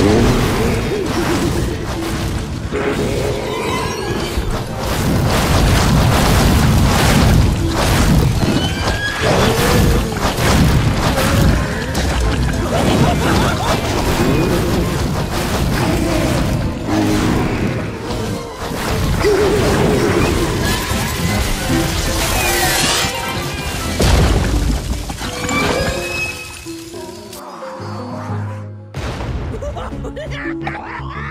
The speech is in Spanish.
Yeah. ¡Ja,